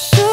should